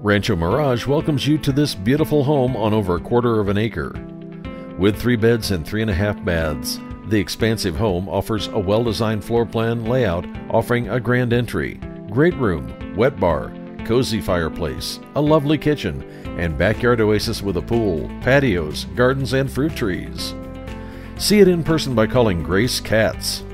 Rancho Mirage welcomes you to this beautiful home on over a quarter of an acre. With three beds and three and a half baths, the expansive home offers a well designed floor plan layout offering a grand entry, great room, wet bar, cozy fireplace, a lovely kitchen, and backyard oasis with a pool, patios, gardens, and fruit trees. See it in person by calling Grace Katz